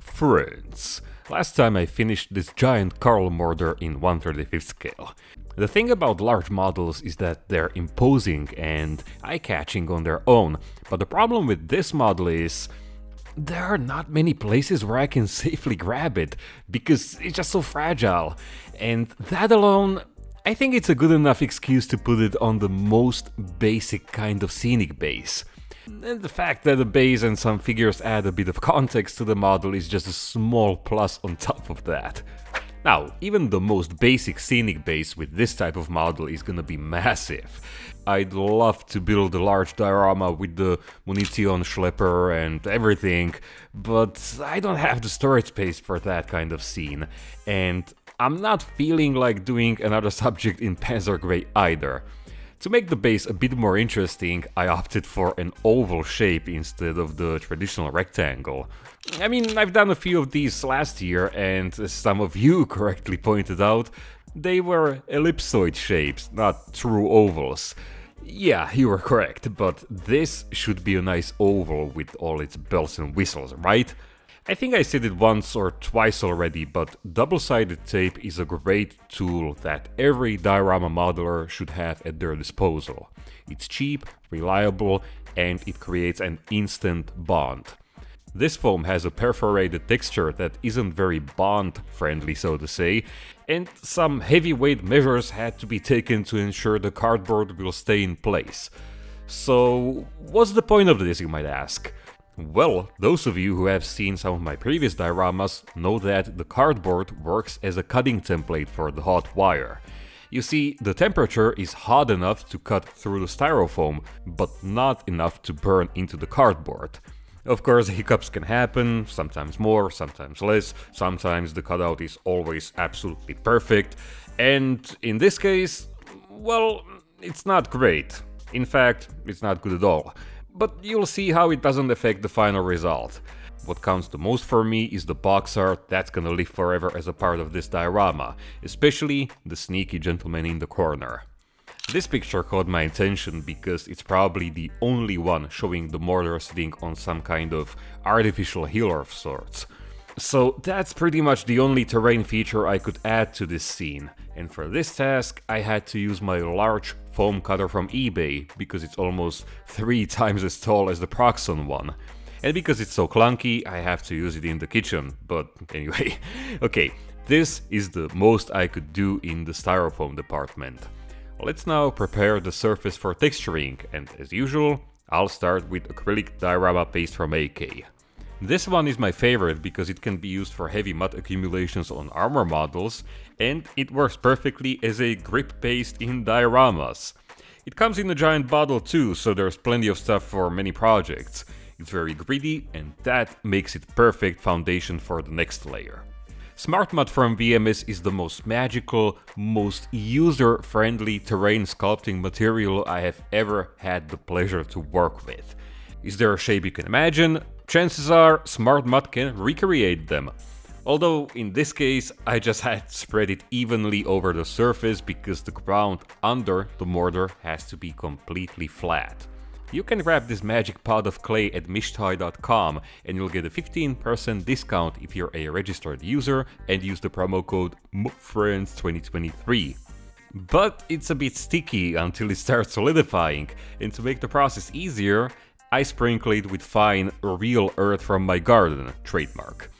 Friends, last time I finished this giant Karl mortar in 135th scale. The thing about large models is that they're imposing and eye-catching on their own, but the problem with this model is there are not many places where I can safely grab it, because it's just so fragile. And that alone, I think it's a good enough excuse to put it on the most basic kind of scenic base. And the fact that the base and some figures add a bit of context to the model is just a small plus on top of that. Now, even the most basic scenic base with this type of model is gonna be massive. I'd love to build a large diorama with the munition schlepper and everything, but I don't have the storage space for that kind of scene, and I'm not feeling like doing another subject in Panzer Grey either. To make the base a bit more interesting, I opted for an oval shape instead of the traditional rectangle. I mean, I've done a few of these last year, and as some of you correctly pointed out, they were ellipsoid shapes, not true ovals. Yeah, you were correct, but this should be a nice oval with all its bells and whistles, right? I think I said it once or twice already, but double-sided tape is a great tool that every diorama modeler should have at their disposal. It's cheap, reliable, and it creates an instant bond. This foam has a perforated texture that isn't very bond friendly so to say, and some heavyweight measures had to be taken to ensure the cardboard will stay in place. So what's the point of this you might ask? Well, those of you who have seen some of my previous dioramas know that the cardboard works as a cutting template for the hot wire. You see, the temperature is hot enough to cut through the styrofoam, but not enough to burn into the cardboard. Of course, hiccups can happen, sometimes more, sometimes less, sometimes the cutout is always absolutely perfect, and in this case, well, it's not great. In fact, it's not good at all but you'll see how it doesn't affect the final result. What counts the most for me is the box art that's gonna live forever as a part of this diorama, especially the sneaky gentleman in the corner. This picture caught my attention because it's probably the only one showing the mortar sitting on some kind of artificial hill of sorts. So that's pretty much the only terrain feature I could add to this scene, and for this task I had to use my large foam cutter from eBay, because it's almost three times as tall as the Proxxon one. And because it's so clunky, I have to use it in the kitchen, but anyway. okay, this is the most I could do in the styrofoam department. Let's now prepare the surface for texturing, and as usual, I'll start with acrylic diorama paste from AK. This one is my favorite because it can be used for heavy mud accumulations on armor models and it works perfectly as a grip paste in dioramas. It comes in a giant bottle too, so there's plenty of stuff for many projects. It's very gritty and that makes it perfect foundation for the next layer. Smart Mud from VMS is the most magical, most user-friendly terrain sculpting material I have ever had the pleasure to work with. Is there a shape you can imagine? chances are Smart Mud can recreate them. Although in this case I just had to spread it evenly over the surface because the ground under the mortar has to be completely flat. You can grab this magic pot of clay at mishtoy.com and you'll get a 15% discount if you're a registered user and use the promo code MFRIENDS2023. But it's a bit sticky until it starts solidifying, and to make the process easier, I sprinkle it with fine real earth from my garden, trademark.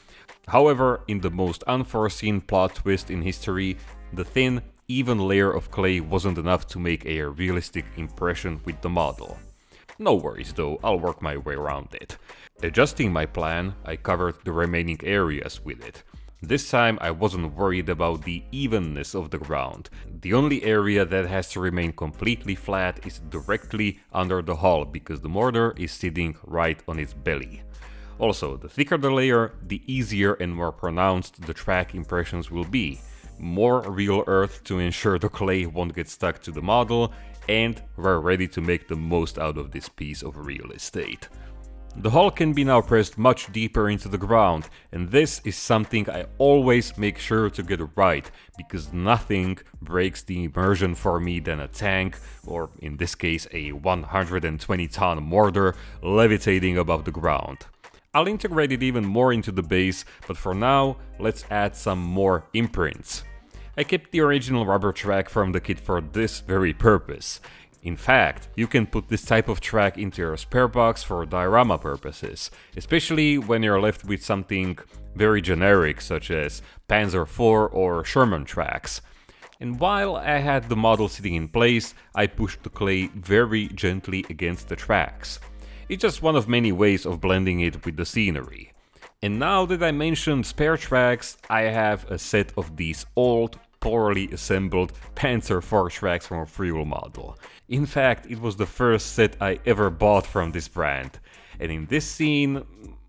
However, in the most unforeseen plot twist in history, the thin, even layer of clay wasn't enough to make a realistic impression with the model. No worries though, I'll work my way around it. Adjusting my plan, I covered the remaining areas with it. This time I wasn't worried about the evenness of the ground. The only area that has to remain completely flat is directly under the hull because the mortar is sitting right on its belly. Also, the thicker the layer, the easier and more pronounced the track impressions will be. More real earth to ensure the clay won't get stuck to the model, and we're ready to make the most out of this piece of real estate. The hull can be now pressed much deeper into the ground, and this is something I always make sure to get right, because nothing breaks the immersion for me than a tank, or in this case a 120 ton mortar, levitating above the ground. I'll integrate it even more into the base, but for now, let's add some more imprints. I kept the original rubber track from the kit for this very purpose. In fact, you can put this type of track into your spare box for diorama purposes, especially when you're left with something very generic such as Panzer IV or Sherman tracks. And while I had the model sitting in place, I pushed the clay very gently against the tracks. It's just one of many ways of blending it with the scenery. And now that I mentioned spare tracks, I have a set of these old, poorly assembled Panzer IV tracks from a Friul model. In fact, it was the first set I ever bought from this brand. And in this scene,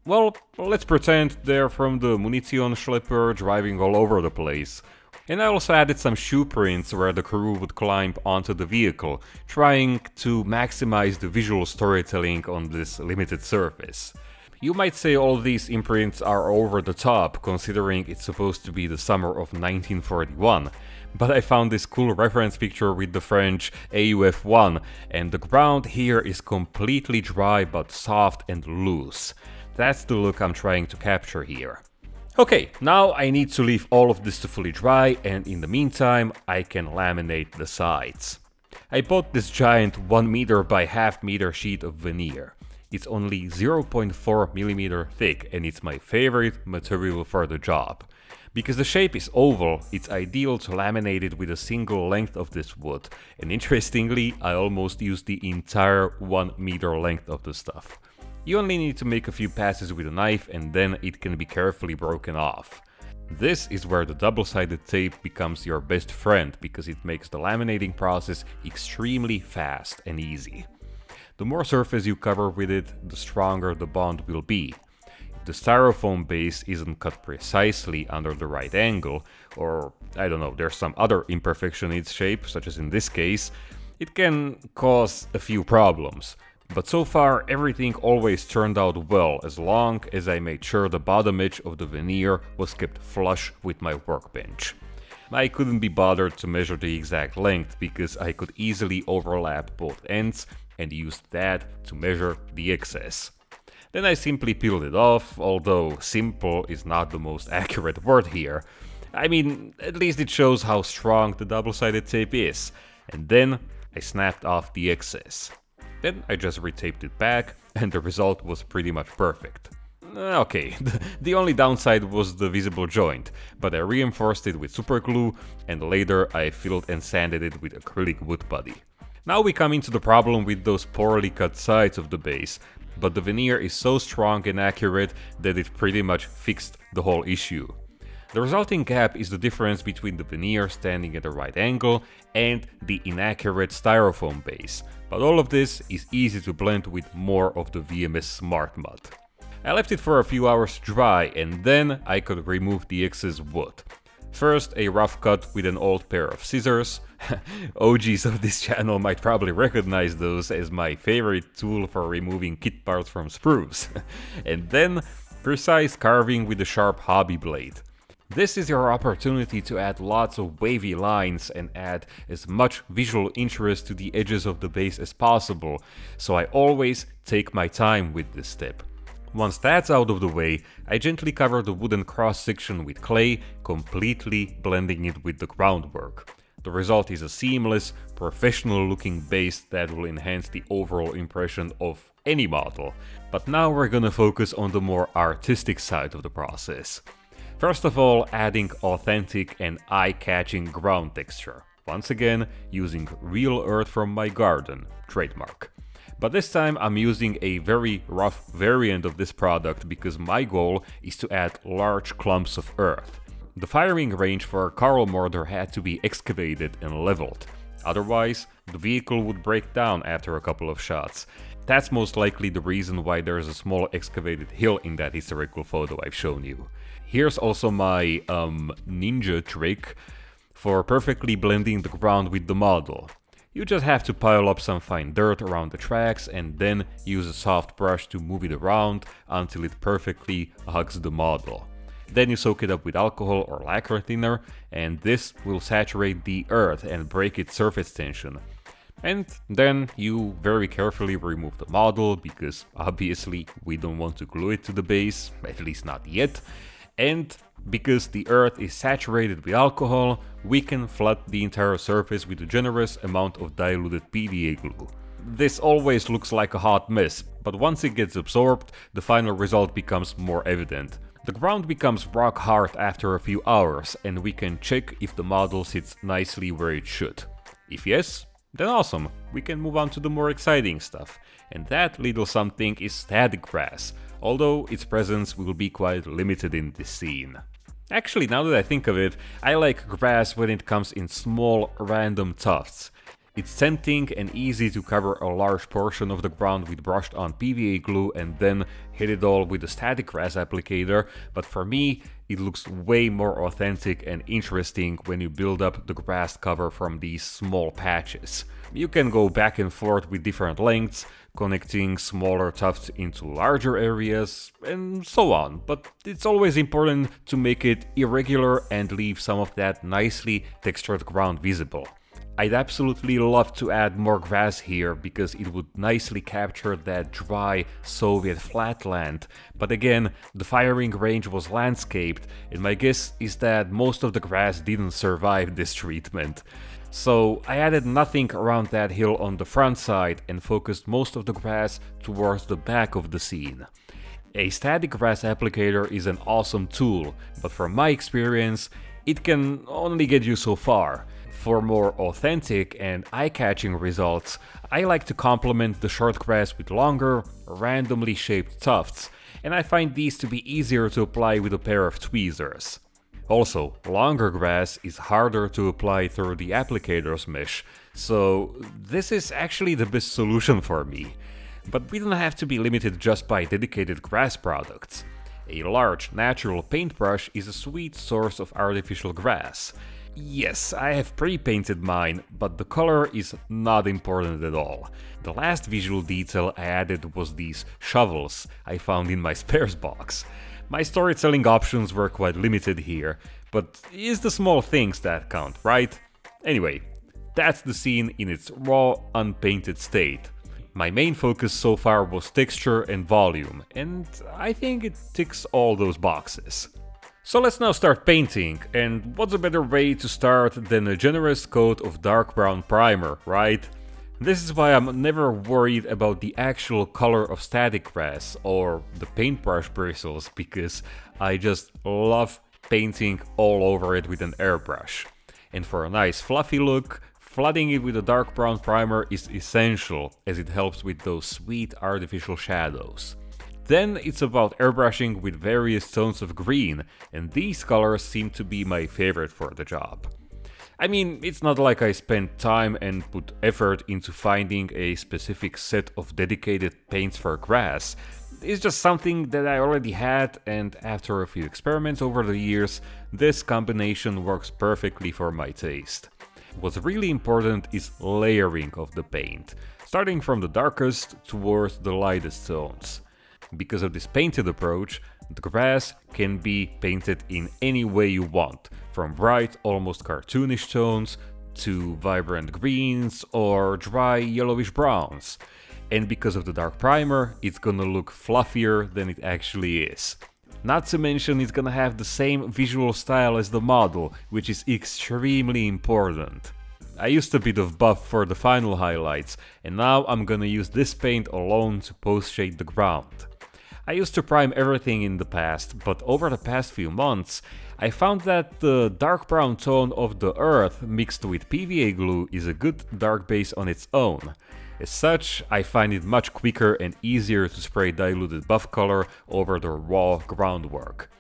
well, let's pretend they're from the Munition Schlepper driving all over the place. And I also added some shoe prints where the crew would climb onto the vehicle, trying to maximize the visual storytelling on this limited surface. You might say all these imprints are over the top, considering it's supposed to be the summer of 1941, but I found this cool reference picture with the French AUF-1, and the ground here is completely dry but soft and loose. That's the look I'm trying to capture here. Okay, now I need to leave all of this to fully dry and in the meantime I can laminate the sides. I bought this giant 1 meter by half meter sheet of veneer. It's only 0.4 millimeter thick and it's my favorite material for the job. Because the shape is oval, it's ideal to laminate it with a single length of this wood, and interestingly, I almost used the entire 1 meter length of the stuff. You only need to make a few passes with a knife and then it can be carefully broken off. This is where the double-sided tape becomes your best friend because it makes the laminating process extremely fast and easy. The more surface you cover with it, the stronger the bond will be. If the styrofoam base isn't cut precisely under the right angle, or I don't know, there's some other imperfection in its shape, such as in this case, it can cause a few problems. But so far everything always turned out well as long as I made sure the bottom edge of the veneer was kept flush with my workbench. I couldn't be bothered to measure the exact length because I could easily overlap both ends and used that to measure the excess. Then I simply peeled it off, although simple is not the most accurate word here. I mean, at least it shows how strong the double-sided tape is. And then I snapped off the excess. Then I just retaped it back, and the result was pretty much perfect. Uh, okay, the only downside was the visible joint, but I reinforced it with superglue, and later I filled and sanded it with acrylic wood putty. Now we come into the problem with those poorly cut sides of the base, but the veneer is so strong and accurate that it pretty much fixed the whole issue. The resulting gap is the difference between the veneer standing at the right angle and the inaccurate styrofoam base, but all of this is easy to blend with more of the VMS Smart Mud. I left it for a few hours dry and then I could remove the excess wood. First a rough cut with an old pair of scissors. OGs of this channel might probably recognize those as my favorite tool for removing kit parts from sprues. and then precise carving with a sharp hobby blade. This is your opportunity to add lots of wavy lines and add as much visual interest to the edges of the base as possible, so I always take my time with this step. Once that's out of the way, I gently cover the wooden cross section with clay, completely blending it with the groundwork. The result is a seamless, professional looking base that will enhance the overall impression of any model. But now we're gonna focus on the more artistic side of the process. First of all, adding authentic and eye-catching ground texture. Once again, using real earth from my garden, trademark. But this time I'm using a very rough variant of this product because my goal is to add large clumps of earth. The firing range for a Karl mortar had to be excavated and leveled. Otherwise, the vehicle would break down after a couple of shots. That's most likely the reason why there's a small excavated hill in that historical photo I've shown you. Here's also my um, ninja trick for perfectly blending the ground with the model. You just have to pile up some fine dirt around the tracks and then use a soft brush to move it around until it perfectly hugs the model. Then you soak it up with alcohol or lacquer thinner and this will saturate the earth and break its surface tension. And then you very carefully remove the model, because obviously we don't want to glue it to the base, at least not yet. And because the earth is saturated with alcohol, we can flood the entire surface with a generous amount of diluted PVA glue. This always looks like a hot mess, but once it gets absorbed, the final result becomes more evident. The ground becomes rock hard after a few hours, and we can check if the model sits nicely where it should. If yes, then awesome, we can move on to the more exciting stuff. And that little something is static grass, although its presence will be quite limited in this scene. Actually, now that I think of it, I like grass when it comes in small, random tufts. It's tempting and easy to cover a large portion of the ground with brushed on PVA glue and then hit it all with a static grass applicator, but for me it looks way more authentic and interesting when you build up the grass cover from these small patches. You can go back and forth with different lengths, connecting smaller tufts into larger areas, and so on, but it's always important to make it irregular and leave some of that nicely textured ground visible. I'd absolutely love to add more grass here because it would nicely capture that dry Soviet flatland, but again, the firing range was landscaped and my guess is that most of the grass didn't survive this treatment. So I added nothing around that hill on the front side and focused most of the grass towards the back of the scene. A static grass applicator is an awesome tool, but from my experience, it can only get you so far. For more authentic and eye-catching results, I like to complement the short grass with longer, randomly shaped tufts, and I find these to be easier to apply with a pair of tweezers. Also, longer grass is harder to apply through the applicator's mesh, so this is actually the best solution for me. But we don't have to be limited just by dedicated grass products. A large natural paintbrush is a sweet source of artificial grass, Yes, I have pre-painted mine, but the color is not important at all. The last visual detail I added was these shovels I found in my spares box. My storytelling options were quite limited here, but it's the small things that count, right? Anyway, that's the scene in its raw, unpainted state. My main focus so far was texture and volume, and I think it ticks all those boxes. So let's now start painting, and what's a better way to start than a generous coat of dark brown primer, right? This is why I'm never worried about the actual color of static grass or the paintbrush bristles, because I just love painting all over it with an airbrush. And for a nice fluffy look, flooding it with a dark brown primer is essential, as it helps with those sweet artificial shadows. Then it's about airbrushing with various tones of green, and these colors seem to be my favorite for the job. I mean, it's not like I spent time and put effort into finding a specific set of dedicated paints for grass. It's just something that I already had and after a few experiments over the years, this combination works perfectly for my taste. What's really important is layering of the paint, starting from the darkest towards the lightest tones. Because of this painted approach, the grass can be painted in any way you want, from bright, almost cartoonish tones to vibrant greens or dry yellowish browns. And because of the dark primer, it's gonna look fluffier than it actually is. Not to mention it's gonna have the same visual style as the model, which is extremely important. I used a bit of buff for the final highlights, and now I'm gonna use this paint alone to post-shade the ground. I used to prime everything in the past, but over the past few months, I found that the dark brown tone of the earth mixed with PVA glue is a good dark base on its own. As such, I find it much quicker and easier to spray diluted buff color over the raw groundwork.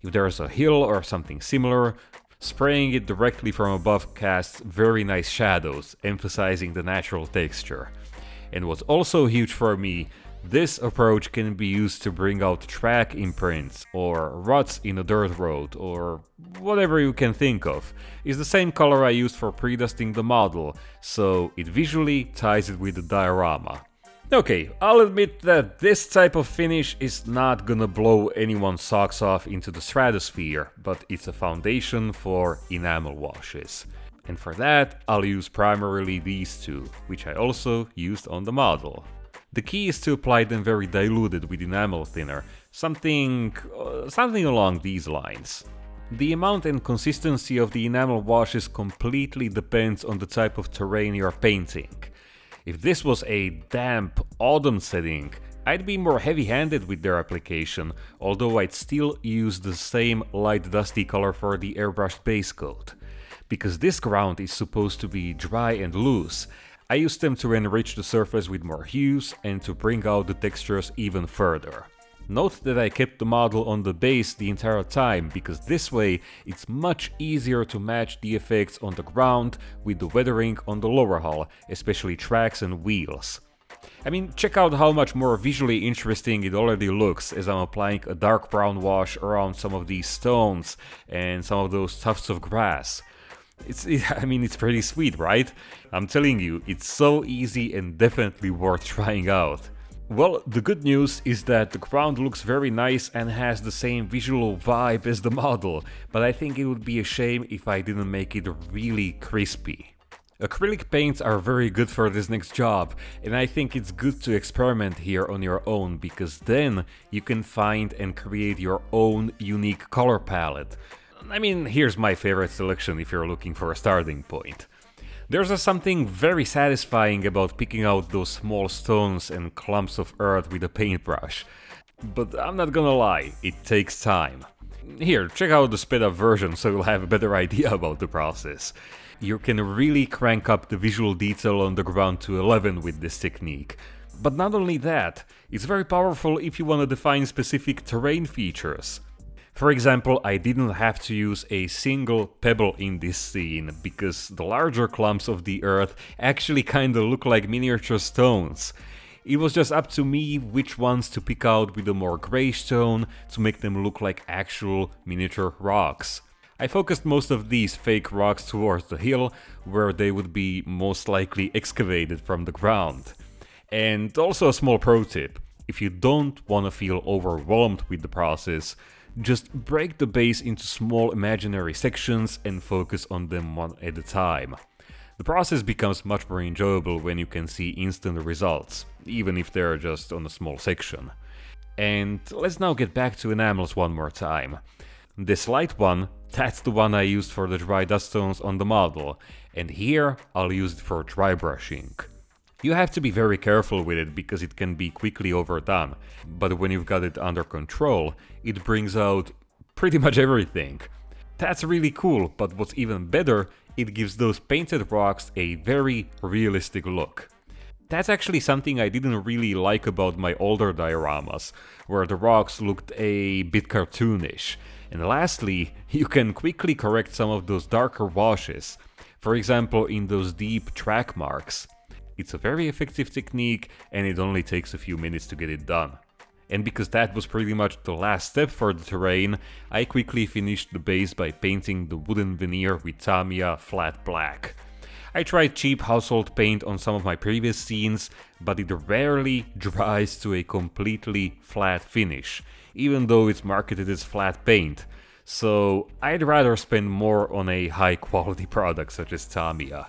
If there's a hill or something similar, spraying it directly from above casts very nice shadows, emphasizing the natural texture. And what's also huge for me this approach can be used to bring out track imprints or ruts in a dirt road or whatever you can think of. It's the same color I used for pre-dusting the model, so it visually ties it with the diorama. Okay, I'll admit that this type of finish is not gonna blow anyone's socks off into the stratosphere, but it's a foundation for enamel washes. And for that, I'll use primarily these two, which I also used on the model. The key is to apply them very diluted with enamel thinner, something, uh, something along these lines. The amount and consistency of the enamel washes completely depends on the type of terrain you're painting. If this was a damp autumn setting, I'd be more heavy-handed with their application, although I'd still use the same light dusty color for the airbrushed base coat. Because this ground is supposed to be dry and loose, I used them to enrich the surface with more hues and to bring out the textures even further. Note that I kept the model on the base the entire time, because this way it's much easier to match the effects on the ground with the weathering on the lower hull, especially tracks and wheels. I mean, check out how much more visually interesting it already looks as I'm applying a dark brown wash around some of these stones and some of those tufts of grass. It's, I mean, it's pretty sweet, right? I'm telling you, it's so easy and definitely worth trying out. Well, the good news is that the ground looks very nice and has the same visual vibe as the model, but I think it would be a shame if I didn't make it really crispy. Acrylic paints are very good for this next job, and I think it's good to experiment here on your own, because then you can find and create your own unique color palette. I mean, here's my favorite selection if you're looking for a starting point. There's a something very satisfying about picking out those small stones and clumps of earth with a paintbrush. But I'm not gonna lie, it takes time. Here, check out the sped up version so you'll have a better idea about the process. You can really crank up the visual detail on the ground to 11 with this technique. But not only that, it's very powerful if you want to define specific terrain features. For example, I didn't have to use a single pebble in this scene, because the larger clumps of the earth actually kinda look like miniature stones. It was just up to me which ones to pick out with a more grey tone to make them look like actual miniature rocks. I focused most of these fake rocks towards the hill, where they would be most likely excavated from the ground. And also a small pro tip, if you don't want to feel overwhelmed with the process, just break the base into small imaginary sections and focus on them one at a time. The process becomes much more enjoyable when you can see instant results, even if they're just on a small section. And let's now get back to enamels one more time. This light one, that's the one I used for the dry dust tones on the model, and here I'll use it for dry brushing. You have to be very careful with it because it can be quickly overdone, but when you've got it under control, it brings out pretty much everything. That's really cool, but what's even better, it gives those painted rocks a very realistic look. That's actually something I didn't really like about my older dioramas, where the rocks looked a bit cartoonish. And lastly, you can quickly correct some of those darker washes, for example in those deep track marks. It's a very effective technique and it only takes a few minutes to get it done. And because that was pretty much the last step for the terrain, I quickly finished the base by painting the wooden veneer with Tamiya flat black. I tried cheap household paint on some of my previous scenes, but it rarely dries to a completely flat finish, even though it's marketed as flat paint. So I'd rather spend more on a high quality product such as Tamiya.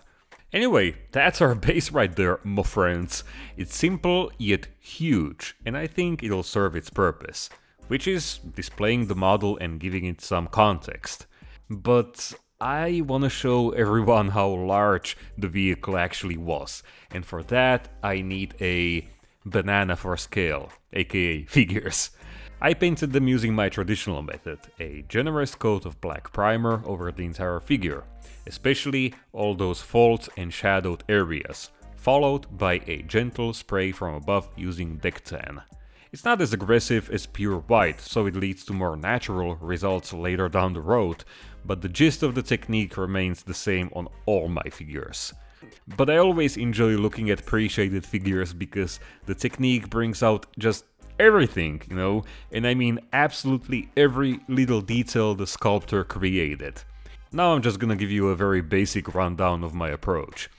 Anyway, that's our base right there, my friends. It's simple yet huge, and I think it'll serve its purpose, which is displaying the model and giving it some context. But I want to show everyone how large the vehicle actually was, and for that I need a banana for scale, aka figures. I painted them using my traditional method, a generous coat of black primer over the entire figure, especially all those folds and shadowed areas, followed by a gentle spray from above using deck tan. It's not as aggressive as pure white, so it leads to more natural results later down the road, but the gist of the technique remains the same on all my figures. But I always enjoy looking at pre-shaded figures because the technique brings out just everything, you know, and I mean absolutely every little detail the sculptor created. Now I'm just gonna give you a very basic rundown of my approach.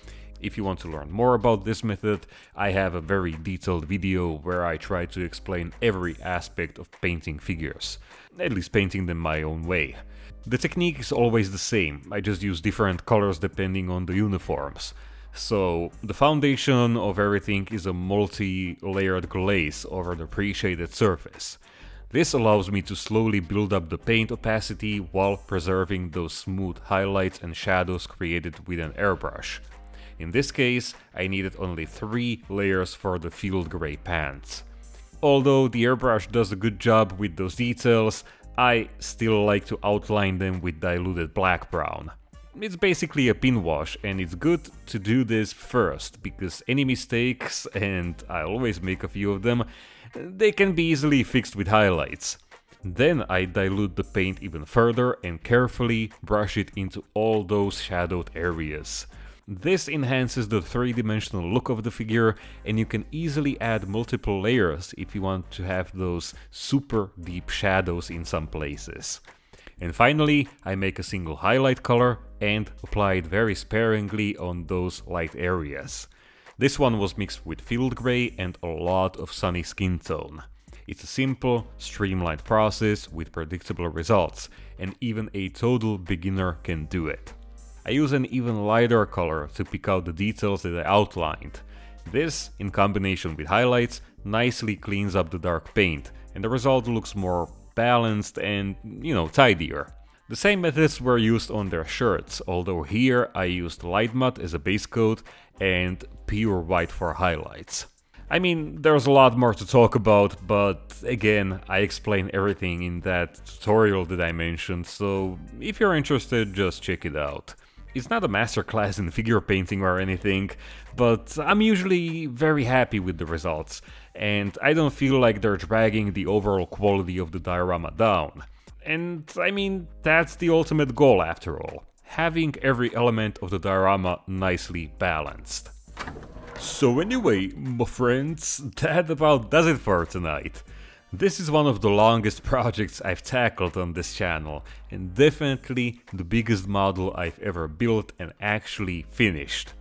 If you want to learn more about this method, I have a very detailed video where I try to explain every aspect of painting figures, at least painting them my own way. The technique is always the same, I just use different colors depending on the uniforms. So, the foundation of everything is a multi-layered glaze over the pre-shaded surface. This allows me to slowly build up the paint opacity while preserving those smooth highlights and shadows created with an airbrush. In this case, I needed only 3 layers for the field grey pants. Although the airbrush does a good job with those details, I still like to outline them with diluted black brown. It's basically a pin wash and it's good to do this first, because any mistakes, and I always make a few of them, they can be easily fixed with highlights. Then I dilute the paint even further and carefully brush it into all those shadowed areas. This enhances the three-dimensional look of the figure and you can easily add multiple layers if you want to have those super deep shadows in some places. And finally, I make a single highlight color and apply it very sparingly on those light areas. This one was mixed with field grey and a lot of sunny skin tone. It's a simple, streamlined process with predictable results, and even a total beginner can do it. I use an even lighter color to pick out the details that I outlined. This, in combination with highlights, nicely cleans up the dark paint, and the result looks more balanced and, you know, tidier. The same methods were used on their shirts, although here I used light matte as a base coat and pure white for highlights. I mean, there's a lot more to talk about, but again, I explain everything in that tutorial that I mentioned, so if you're interested, just check it out. It's not a masterclass in figure painting or anything, but I'm usually very happy with the results, and I don't feel like they're dragging the overall quality of the diorama down. And I mean, that's the ultimate goal after all, having every element of the diorama nicely balanced. So anyway, my friends, that about does it for tonight. This is one of the longest projects I've tackled on this channel, and definitely the biggest model I've ever built and actually finished.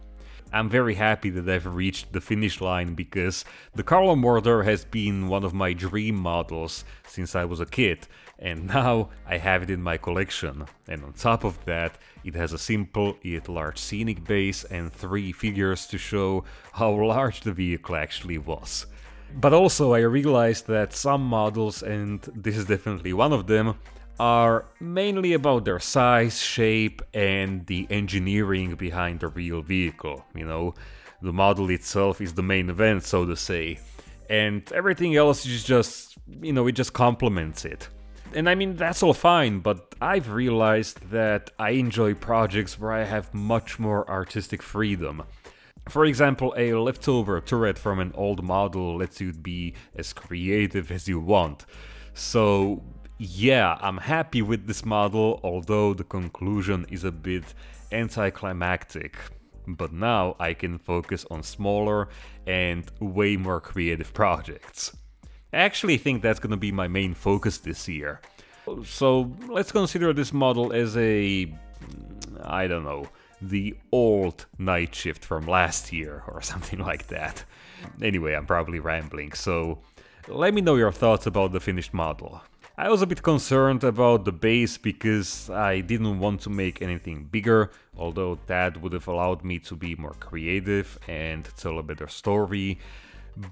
I'm very happy that I've reached the finish line because the Carlo Mortar has been one of my dream models since I was a kid, and now I have it in my collection. And on top of that, it has a simple yet large scenic base and three figures to show how large the vehicle actually was. But also I realized that some models, and this is definitely one of them, are mainly about their size, shape, and the engineering behind the real vehicle, you know. The model itself is the main event, so to say. And everything else is just, you know, it just complements it. And I mean, that's all fine, but I've realized that I enjoy projects where I have much more artistic freedom. For example, a leftover turret from an old model lets you be as creative as you want. So yeah, I'm happy with this model, although the conclusion is a bit anticlimactic. But now I can focus on smaller and way more creative projects. I actually think that's gonna be my main focus this year. So let's consider this model as a... I don't know, the old night shift from last year or something like that. Anyway, I'm probably rambling, so let me know your thoughts about the finished model. I was a bit concerned about the base because I didn't want to make anything bigger, although that would have allowed me to be more creative and tell a better story.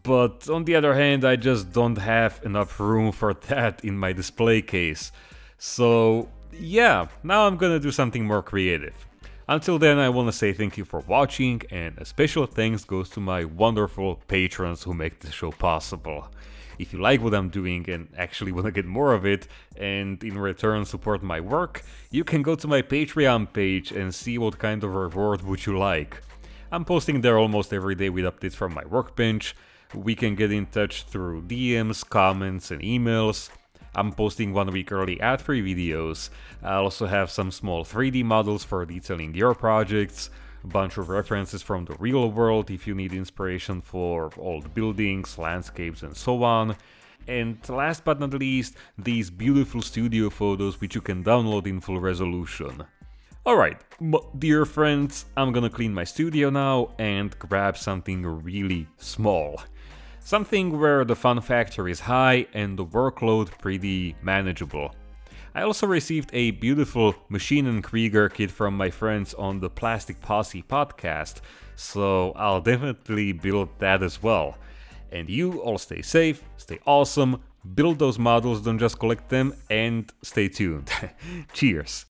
But on the other hand, I just don't have enough room for that in my display case. So yeah, now I'm gonna do something more creative. Until then, I want to say thank you for watching, and a special thanks goes to my wonderful patrons who make this show possible. If you like what I'm doing and actually want to get more of it, and in return support my work, you can go to my Patreon page and see what kind of reward would you like. I'm posting there almost every day with updates from my workbench, we can get in touch through DMs, comments and emails, I'm posting one week early ad-free videos. I also have some small 3D models for detailing your projects, a bunch of references from the real world if you need inspiration for old buildings, landscapes and so on. And last but not least, these beautiful studio photos which you can download in full resolution. Alright, dear friends, I'm gonna clean my studio now and grab something really small. Something where the fun factor is high and the workload pretty manageable. I also received a beautiful Machine & Krieger kit from my friends on the Plastic Posse podcast, so I'll definitely build that as well. And you all stay safe, stay awesome, build those models, don't just collect them, and stay tuned. Cheers!